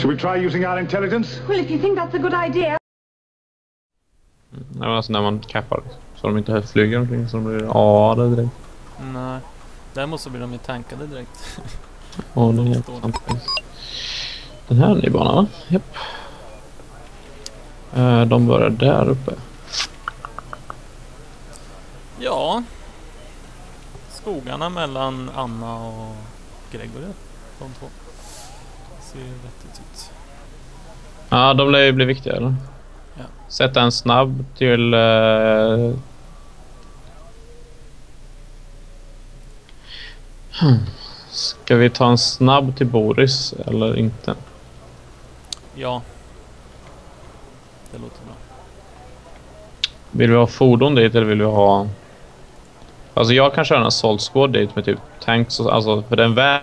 Should we try using our intelligence? Well, if you think that's a good idea. Nej, alltså när man kappar så de inte flyger omkring så de blir A-ade direkt. Nej. Däremot så blir de ju tankade direkt. Och det är helt sant. Den här är ny bana va? Japp. Eh, De börjar där uppe. Ja. Skogarna mellan Anna och Gregory. De två. Ser vettigt ut. Ja, de lär ju bli viktiga eller? Ja. Sätta en snabb till... Hmm. Ska vi ta en snabb till Boris eller inte? Ja. Det låter bra. Vill vi ha fordon dit eller vill vi ha... Alltså jag kan köra en assault squad dit med typ tanks och alltså för den väg...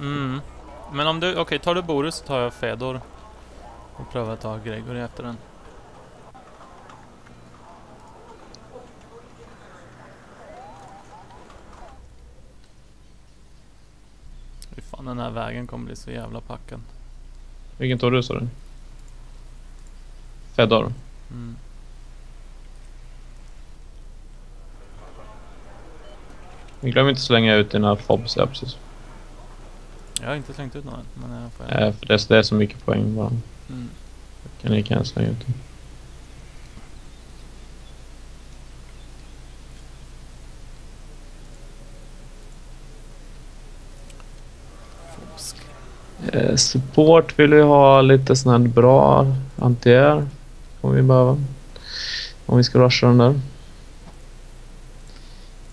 Mm. Men om du, okej, tar du Boris så tar jag Fedor. Och prövar att ta Gregory efter den. Fy fan, den här vägen kommer bli så jävla packad. Vilken tog du sa du? Fedor. Mm. Glöm inte slänga ut dina fobs, ja precis. Jag har inte slängt ut någon men jag får Eh, för det, det är så mycket poäng bara. mm. Kan ni slänga ut. Fobsk. Eh, support vill vi ha lite sån här bra anti-air. Kommer vi behöva. Om vi ska rusha den där.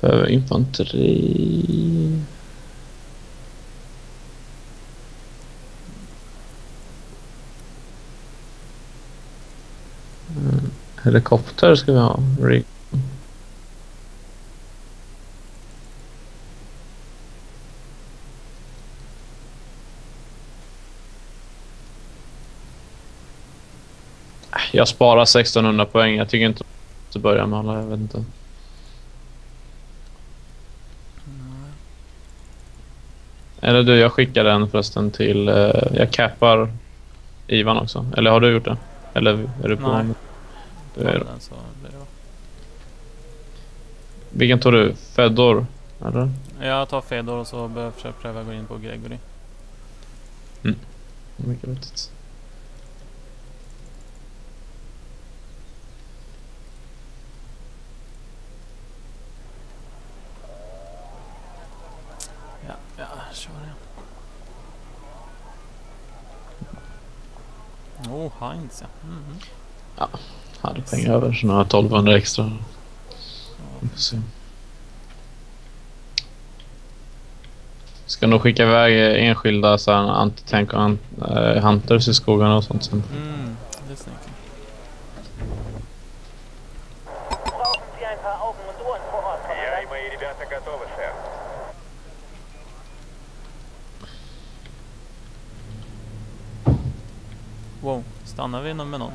Behöver infanteri. Helikopter ska vi ha. Rig- Jag sparar 1600 poäng. Jag tycker inte att börja med alla. Jag vet inte. Eller du, jag skickar den förresten till... eh, jag cappar Ivan också. Eller har du gjort det? Eller är du på? Nej. Tar är, den så blir det bra. vilken tog du? Fedor? Eller? Jag tar Fedor och så börjar jag pröva gå in på Gregory. Mycket vettigt. Ja, ja, kör jag. Oh, Heinz ja. Mhm hade pengar över, så nu 1200 extra. Ska nog skicka iväg enskilda så här, antitank och eh, hunters i skogarna och sånt sen. Mm, wow, stannar vi med någon?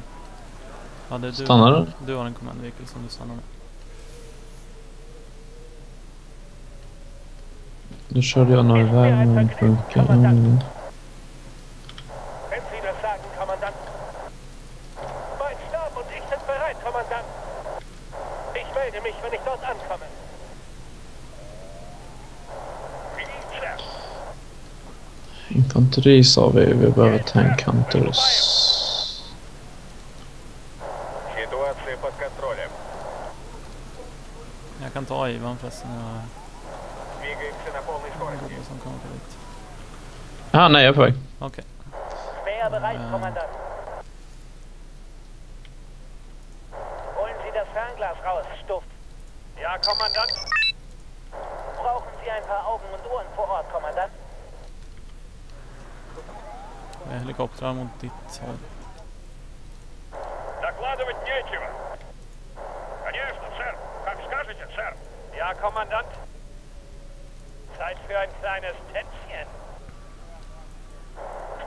Ja, det är du. Stannar du? Du har en command vehicle som du stannar med. Nu körde jag nog iväg men det funkar. Mm. Wenn Sie das sagen, Kommandant. Mein kommer dit. Ah, nej, jag är på väg. Okej. Schwer bereit, Ähm. Kommandant. Holen Sie das Fernglas raus, Stuft. Ja, Kommandant. Brauchen Sie ein paar Augen und Ohren vor Ort, Kommandant? Det är helikoptrar mot ditt håll. Докладывать нечего. Конечно, сэр. Как скажете, сэр. Ja, Kommandant. Zeit für ein kleines Tänzchen.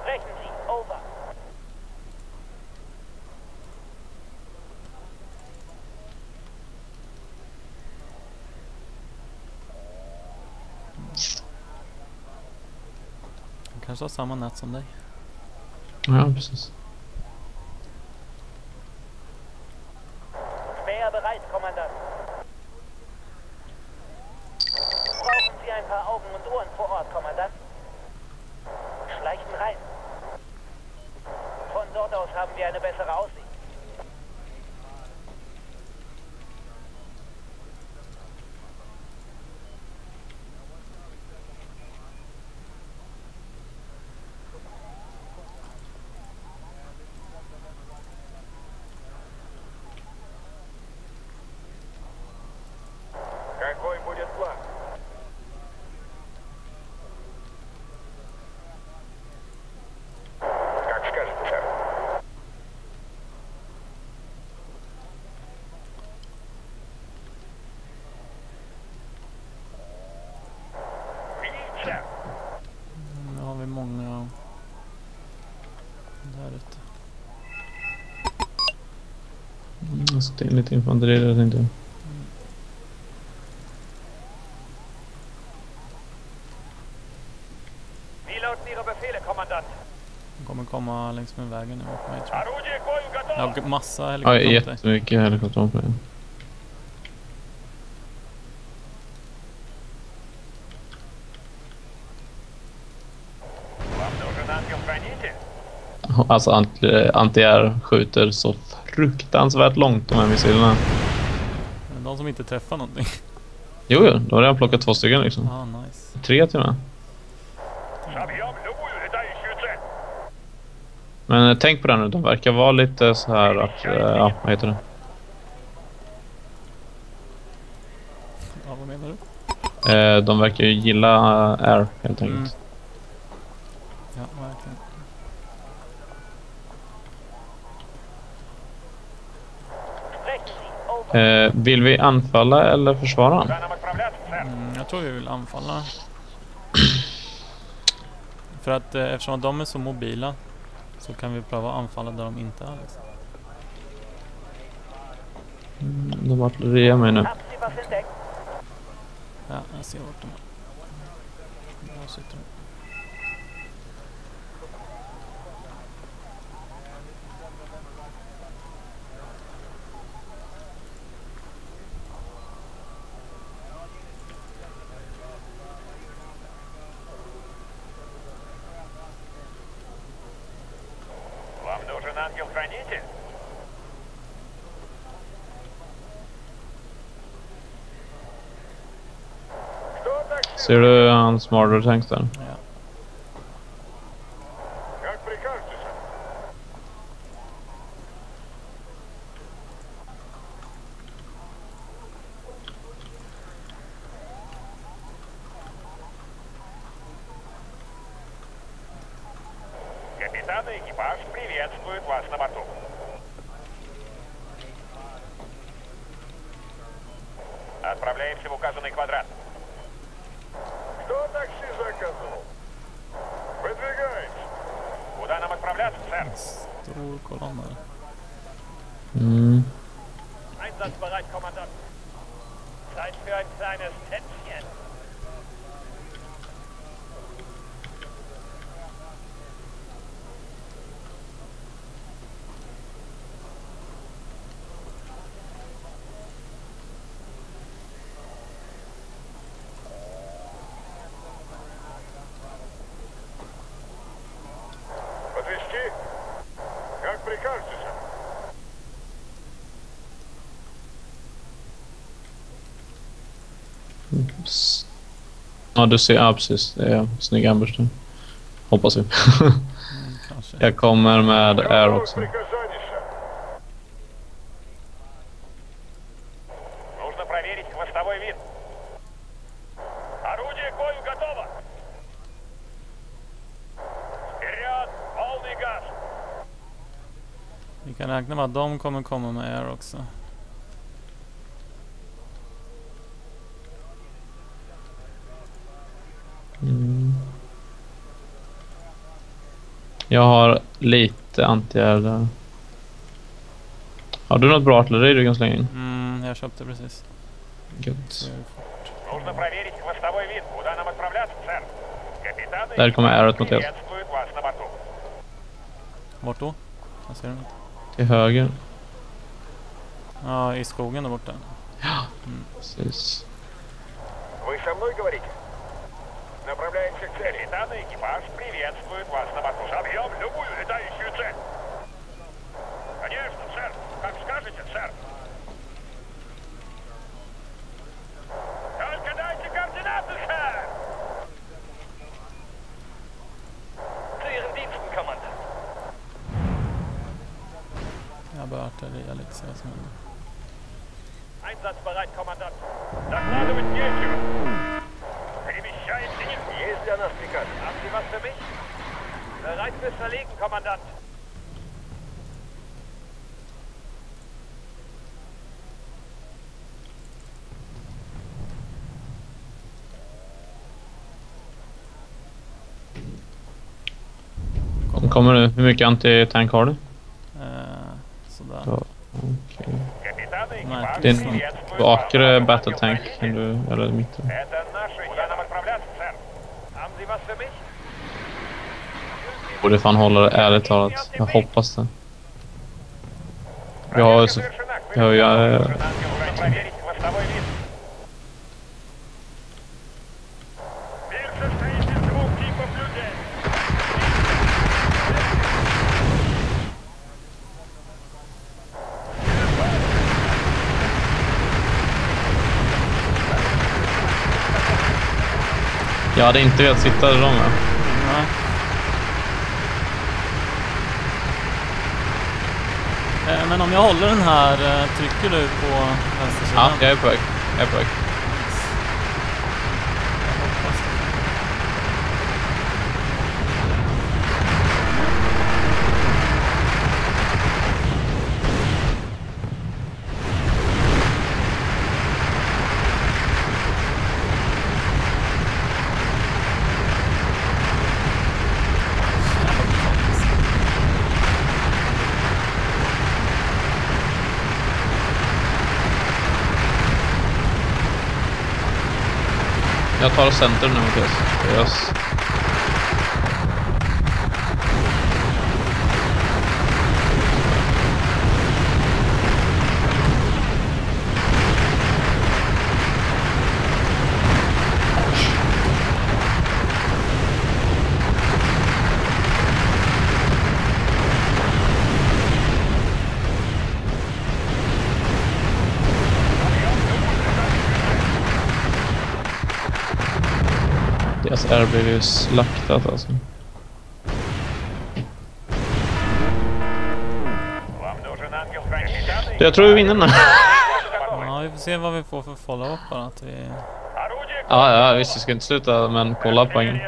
Sprechen Sie, over. Kanske har samma nät som dig. Ja, precis. fast lite infanteri där tänkte jag. kommer komma längs med vägen nu åt mig tror jag. Jag har massa helikoptrar Ja, jättemycket helikoptrar på dig. Alltså anti-air skjuter så fruktansvärt långt de här missilerna. De som inte träffar någonting. Jo, jo. Då har jag plockat två stycken liksom. Ah, nice. Tre till och med. Men eh, tänk på det nu. De verkar vara lite så här att... Eh, ja, vad heter det? Ja, vad menar du? Eh, de verkar ju gilla air helt mm. enkelt. Mm. Eh, vill vi anfalla eller försvara? Mm, jag tror vi vill anfalla. För att eh, eftersom de är så mobila så kan vi pröva att anfalla där de inte är. Liksom. Mm, de artillererar mig nu. Ja, jag ser vart de är. Där sitter de. Ser du hans murder tanks där? прикажете, сэр? S- Ja, du ser. Ja, precis. Det är snygg ambush nu. Hoppas vi. Mm, kanske. jag kommer med air också. Vi kan räkna med att de kommer komma med er också. Mm. Jag har lite antiair. Har du något bra artilleri du kan slänga in? Mm, jag köpte precis. Gött. Där kommer arrowet mot er. Vart då? Jag ser den inte. Till höger. Ja, i skogen där borta. Precis. Вы со мной говорите? Направляемся к цели. Капитан и экипаж приветствуют вас на борту. Собьем любую летающую artilleriet lite så som Einsatzbereit, Kommandant. Докладывать нечего. Перемещаемся не... Есть для нас приказ. Haben Sie was für mich? Bereit fürs Verlegen, Kommandant. Kommer du? Hur mycket antitank har du? Det är en bakre battle tank kan du, eller mitt. Borde fan hålla det, ärligt talat. Jag hoppas det. Jag har ju så... Jag har ju... Jag hade inte velat sitta där de är. Nej. Eh, Men om jag håller den här, eh, trycker du på Ja, vänstersidan? jag är på väg. Jag är på väg. Jag hoppas det. Jag tar center nu Mattias. blev ju slaktat alltså. Jag tror vi vinner den här. Ja, vi får se vad vi får för follow-up att vi... Ja, ja, visst, vi ska inte sluta, men kolla poängen.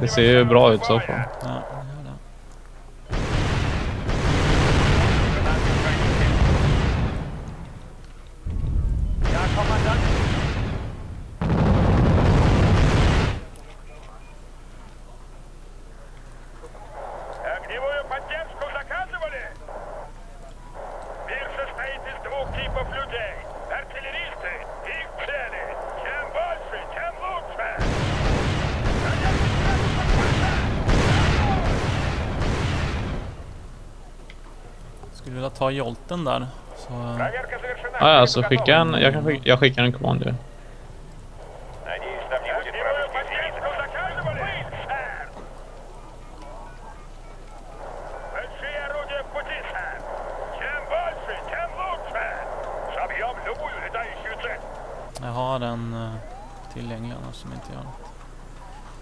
Det ser ju bra ut så far. Ja. vatten där. Så... Ah, ja, så skicka en, jag, kan skicka, jag skickar en kommando. Jag har den eh, tillgänglig annars som inte gör något.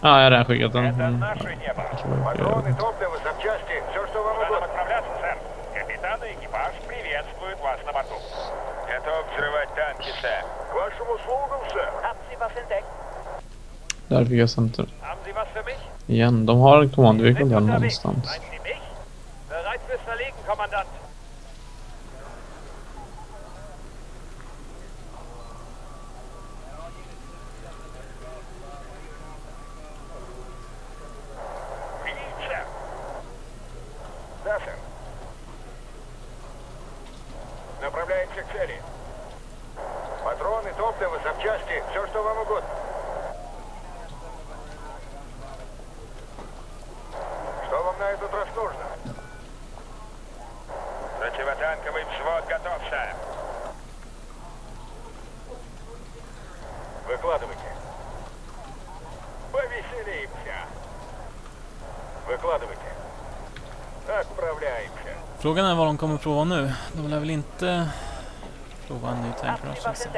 Ja, jag har redan skickat den. Mm экипаж приветствуют вас на борту. Готов взрывать танки, сэр. К вашим услугам, сэр. Haben Sie was entdeckt? Där fick jag center. Haben Sie was für mich? Igen, de har en kommandovehikel Sind där unterwegs. någonstans. Meinen Sie mich? Bereit fürs Verlegen, Kommandant. цели. Патроны, топливо, запчасти, все, что вам угодно. Что вам на этот раз нужно? Противотанковый взвод готовься. Выкладывайте. Повеселимся. Выкладывайте. Отправляемся. Frågan är vad de kommer prova nu. De lär väl inte prova en ny tankrörs alltså.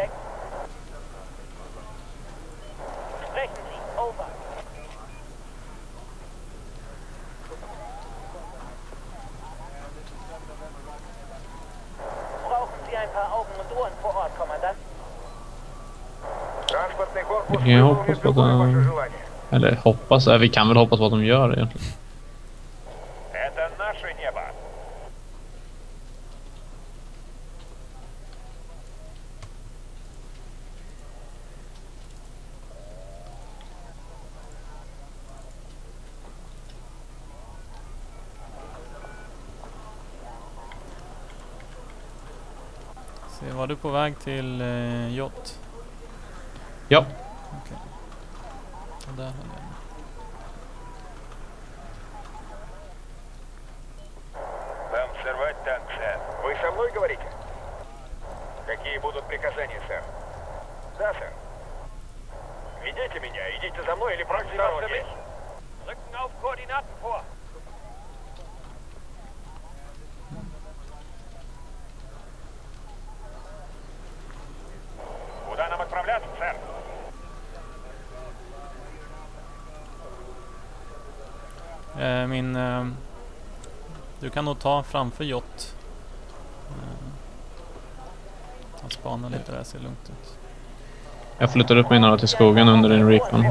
Vi kan ju hoppas på att de... Eller hoppas, äh, vi kan väl hoppas på att de gör det egentligen. Var du på väg till eh, Jot? Ja, Okej. Och där hade jag den. Вам взорвать танк, сэр. Вы со мной говорите? Какие будут приказания, сэр? Да, сэр. Ведите меня, идите за мной или прочь дороги. Rücken auf Koordinaten Eh, min... Eh, du kan nog ta framför Jott. Eh, Han spanar lite där, ser lugnt ut. Jag flyttar upp mig några till skogen under din recon.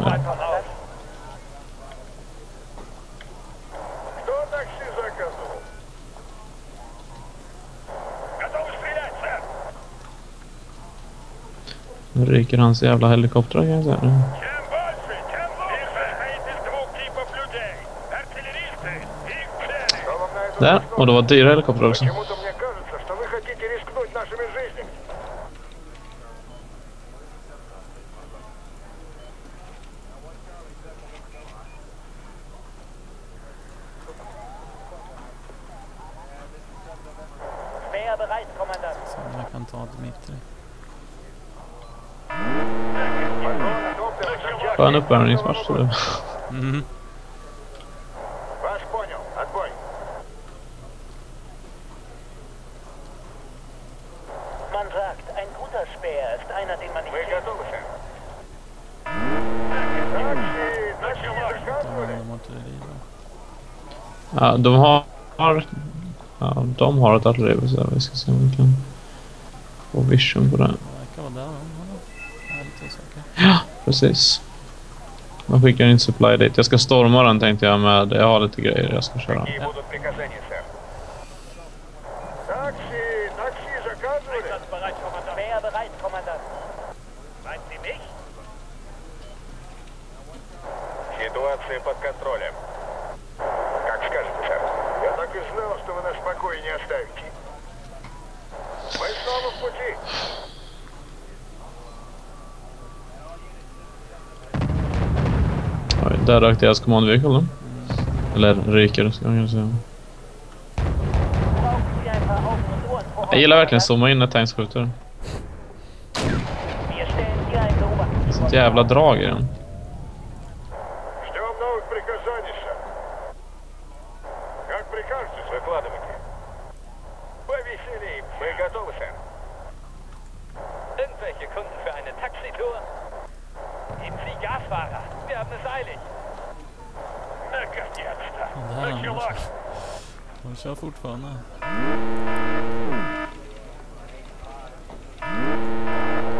Nu ryker hans jävla helikoptrar kan jag säga. Där, och det var dyra helikoptrar också. Skön uppvärmningsmatch tror du. Mm. Ja, de har... har ja, de har ett artilleri så vi ska se om vi kan få vision på det. Det verkar vara där de har. Jag är lite osäker. Precis. Man skickar in supply dit. Jag ska storma den tänkte jag med. Jag har lite grejer jag ska köra. Какие будут приказания, сэр? что вы нас в покое не оставите. Мы снова в пути. Oj, där rök deras command vehicle då. Eller ryker ska man kanske säga. Brauchen Sie ein paar Augen und Ohren vor Ort, Jag gillar verkligen Kommandant? zooma in när tanks skjuter. Wir stellen hier ein Beobachtungsposten. Sånt jävla drag i den. eine Taxitour? Geben Sie Gas, Fahrer. Wir haben es eilig. Наконец-то. Och där har de. Началось. De kör fortfarande.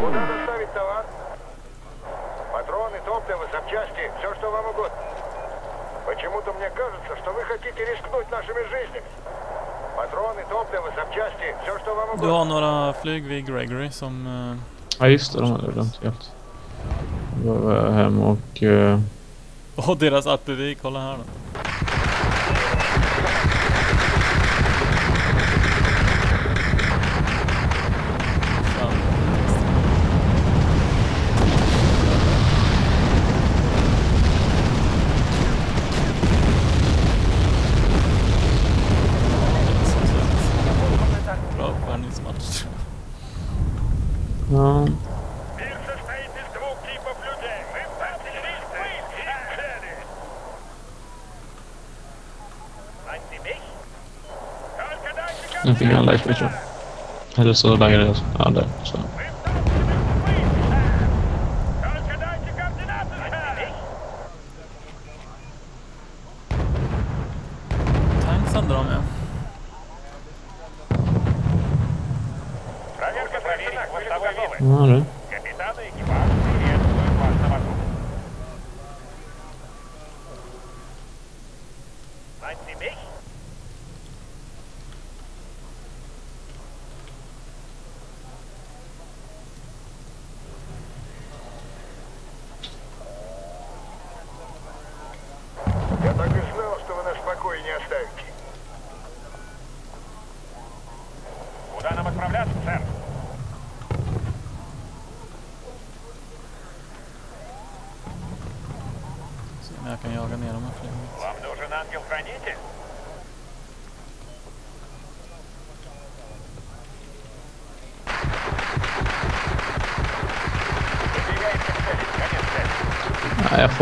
Куда доставить товар? Патроны, топливо, запчасти, все, что вам угодно. Почему-то мне кажется, что вы хотите рискнуть нашими жизнями. Патроны, топливо, запчасти, все, что вам Du угодно. har några flyg vid Gregory som... eh, Ja just det, de hade glömt helt. De var hem och... Uh... Och deras artilleri, kolla här då. Ja. Мир состоит из двух типов людей. Мы пацифисты и цели. Meinen Sie mich? Только дайте Nu fick jag en light switcher. Eller så laggade det.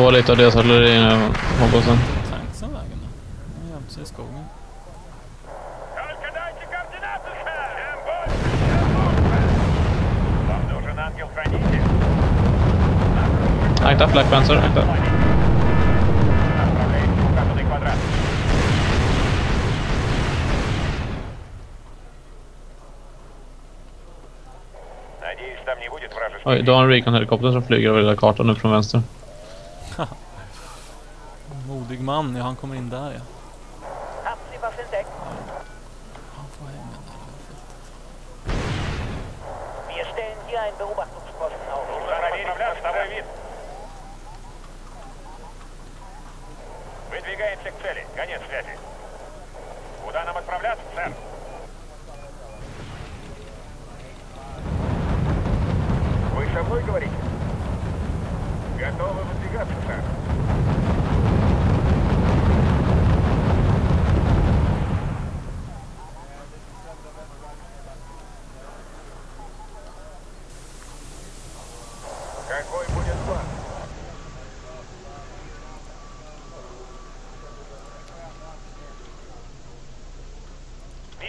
på lite av deras artilleri nu, hoppas jag. Tanksen vägen Den har gömt sig i skogen. Akta, Black Panther, akta. Oj, då har en recon-helikopter som flyger över hela kartan nu från vänster. Modig man, ja han kommer in där ja. Han får hänga där. Wir stellen hier einen Beobachtungsposten auf. Выдвигаемся к цели. Конец связи. Куда нам отправляться, сэр? Вы со мной говорите? Готовы Wie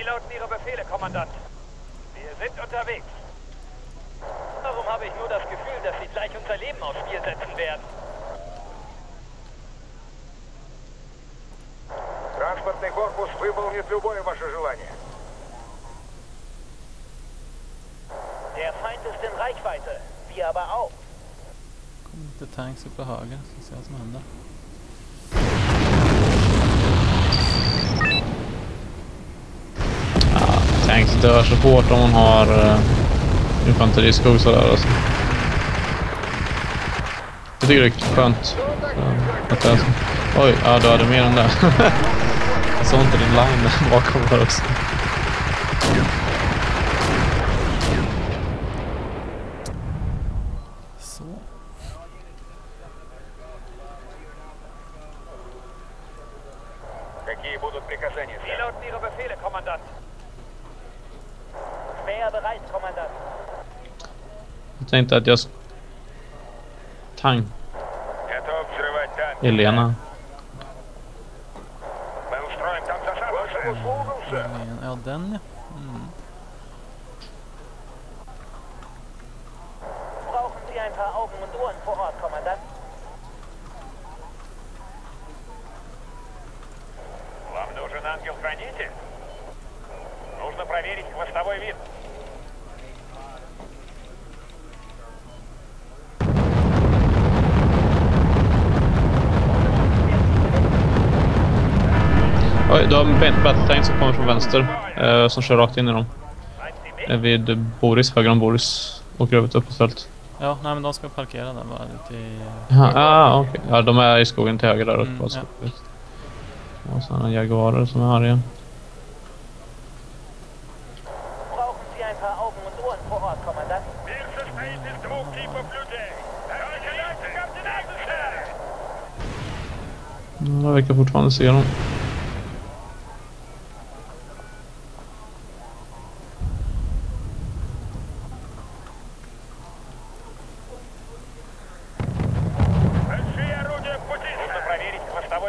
lauten Ihre Befehle, Kommandant? Wir sind unterwegs. Warum habe ich nur das Gefühl, dass Sie gleich unser Leben aufs Spiel setzen werden? выполнит любое ваше желание. Der Feind ist in Reichweite. Wir aber auch. Kommer lite tanks upp på höger. Ska se vad som händer. Ja, tanks dör så hårt om man har uh, infanteriskog sådär alltså. Jag tycker det är skönt. Uh, att det är så. Oj, ja du hade mer än det. Jag såg inte din line där bakom här också. Så. Какие будут приказания, Wie сэр? lauten Ihre Befehle, Kommandant? Schwer bereit, Kommandant. Jag tänkte att jag... sk- Tank. Готов взрывать танк. Elena. Kommandant? Вам нужен ангел-хранитель? Нужно проверить хвостовой вид. Oj, du har en bat- battle tank som kommer från vänster. eh, som kör rakt in i dem. Eh, vid Boris, höger om Boris. Åker över ett uppåtfält. Ja, nej men de ska parkera där bara lite i... Ja, ah, okej. Ja, de är i skogen till höger där uppe. Mm, alltså. ja. Och sen har jaguarer som är arga. Brauchen Sie ein paar Augen und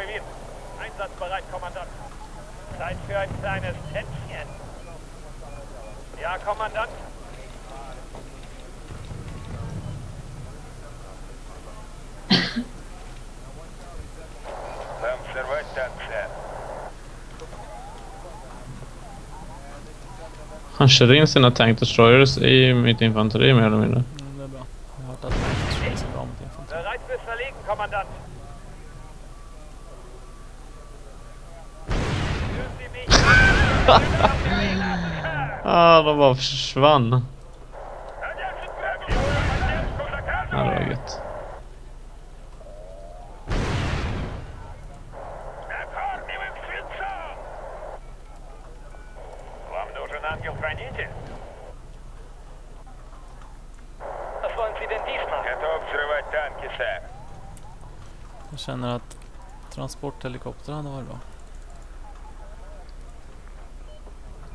akquiriert. Einsatzbereit, Kommandant. Zeit für ein kleines Schätzchen. Ja, Kommandant. Han kör in sina tank destroyers i eh, mitt infanteri mer eller mindre. Mm, det är bra. Jag har hört att det. Bereit fürs Verlegen, Kommandant. ah, de bara försvann. Ja, det var gött. Jag känner att transporthelikoptern hade varit bra.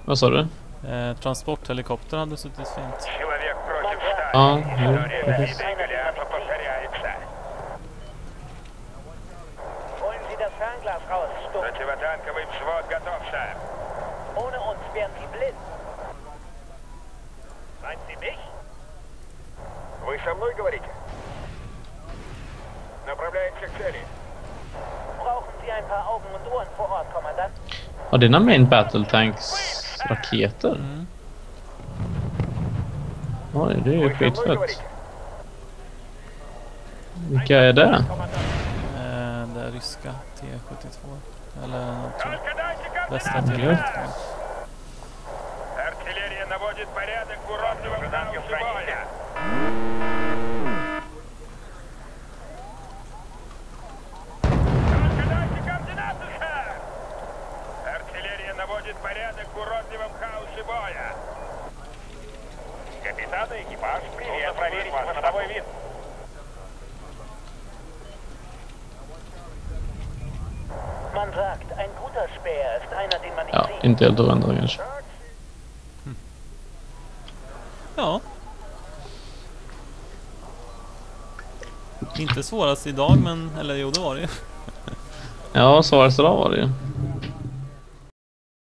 Vad sa du? Eh, transporthelikopter hade suttit fint. Человек против стали. А, История ну, Давида и Голиафа повторяется. Holen Sie das Fernglas raus, Stumm. Противотанковый взвод готов, сэр. Ohne uns wären Sie blind. Meinen Sie mich? Вы со мной говорите? Направляемся к цели. Brauchen Sie ein paar Augen und Ohren vor Ort, Kommandant? Har dina main battle tanks raketer? Mm. Oj, det är ju Вы со мной skitfett. говорите? Vilka är det? Kommandant. Eh, det är ryska T72. Eller jag tror Только дайте västra координаты, T72. сэр. Артиллерия наводит порядок в уродливом хаосе наводит порядок в уродливом хаосе боя. Капитан и экипаж, привет, проверить вас на бой вид. Man sagt, ein guter Späher ist einer, den man nicht Ja, sieht. inte helt oväntat kanske. Ja. Inte svårast idag men, eller jo det var det ju. Ja, svårast idag var det ju.